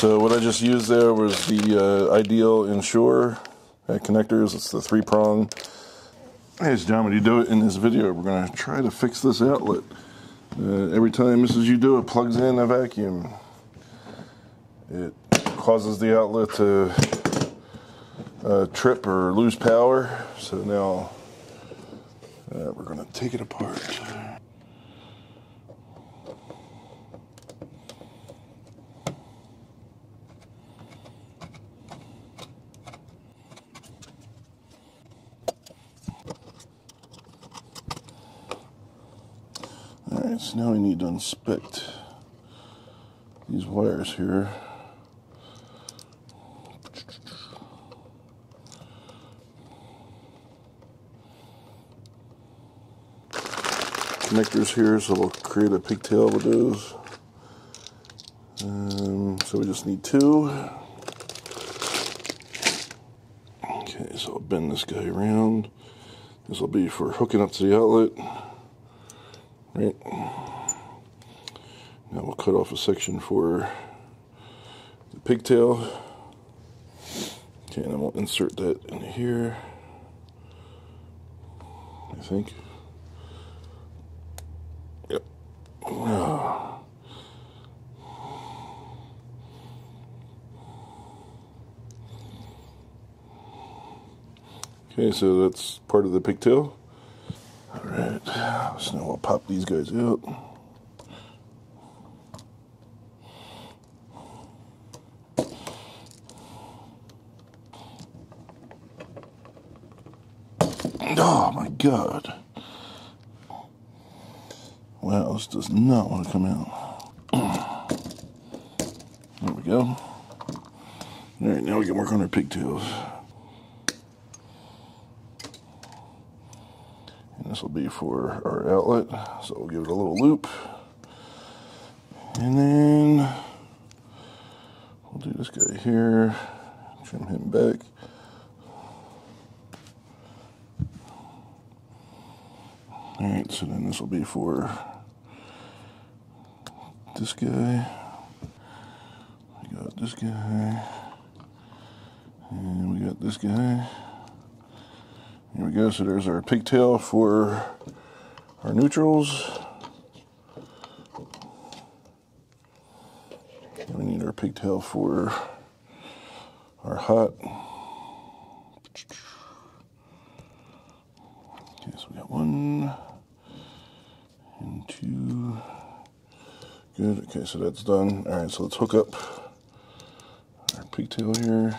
So what I just used there was the uh, Ideal In-Sure connectors. It's the three prong. As John, when you do it in this video, we're going to try to fix this outlet. Uh, every time Mrs. U Do It plugs in a vacuum, it causes the outlet to uh, trip or lose power. So now uh, we're going to take it apart. So now we need to inspect these wires here. Connectors here, so we'll create a pigtail with those. Um, so we just need two. Okay, so I'll bend this guy around. This will be for hooking up to the outlet. Right. Now we'll cut off a section for the pigtail. Okay, and then we'll insert that in here. I think. Yep. Okay, so that's part of the pigtail. Alright, so now I'll pop these guys out. Oh my god. Wow, this does not want to come out. There we go. Alright, now we can work on our pigtails. And this will be for our outlet. So we'll give it a little loop. And then we'll do this guy here. Trim him back. Alright, so then this will be for this guy. We got this guy. And we got this guy. Here we go. So there's our pigtail for our neutrals. We need our pigtail for our hot. Okay, so we got one and two. Good. Okay, so that's done. All right, so let's hook up our pigtail here.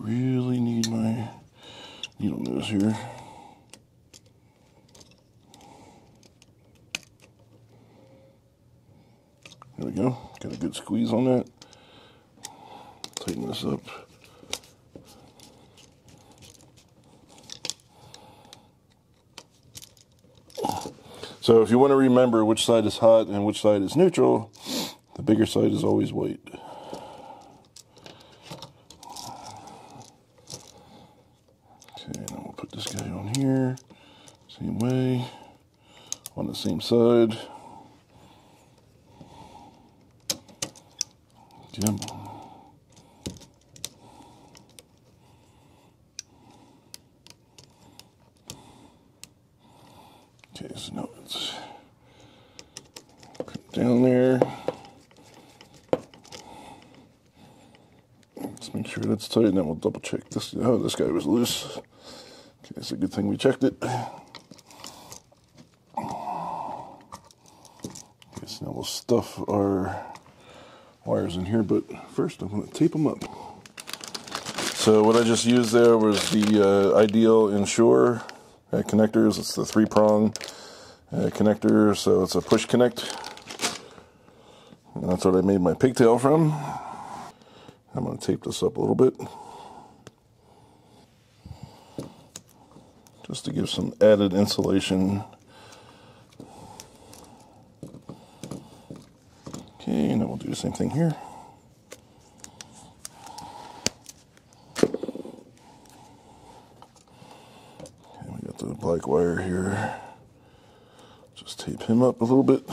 really need my needle nose here. There we go. Got a good squeeze on that. Tighten this up. So if you want to remember which side is hot and which side is neutral, the bigger side is always white. Okay, now we'll put this guy on here. Same way. On the same side. Jim. Okay, so now it's put it down there. Let's make sure that's tight, and then we'll double check this. Oh, this guy was loose. Okay, it's a good thing we checked it. Okay, so now we'll stuff our wires in here, but first I'm going to tape them up. So what I just used there was the uh, Ideal In-Sure uh, connectors. It's the three prong uh, connector, so it's a push connect. And that's what I made my pigtail from. I'm going to tape this up a little bit. Just to give some added insulation. Okay, and then we'll do the same thing here. Okay, we got the black wire here. Just tape him up a little bit.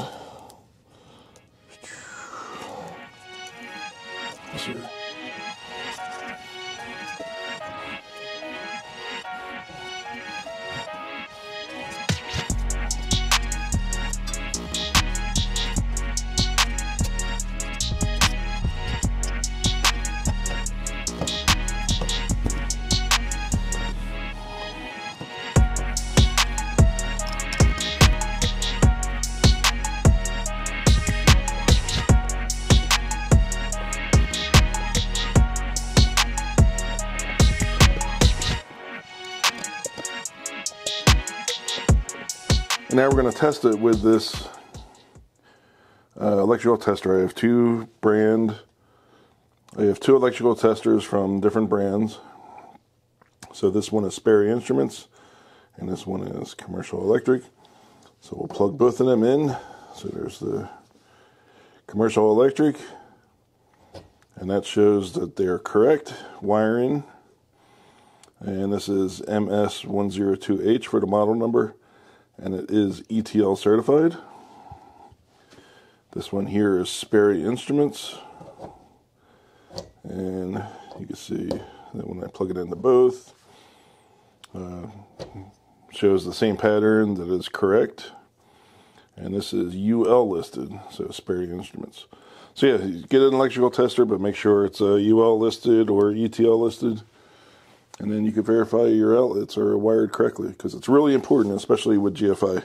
Now we're going to test it with this uh, electrical tester. I have two brand, I have two electrical testers from different brands. So this one is Sperry Instruments, and this one is Commercial Electric. So we'll plug both of them in. So there's the Commercial Electric, and that shows that they are correct wiring. And this is MS102H for the model number and it is ETL certified. This one here is Sperry Instruments, and you can see that when I plug it into both, uh, shows the same pattern that is correct. And this is UL listed, so Sperry Instruments. So yeah, get an electrical tester, but make sure it's a UL listed or ETL listed and then you can verify your outlets are wired correctly because it's really important, especially with GFI.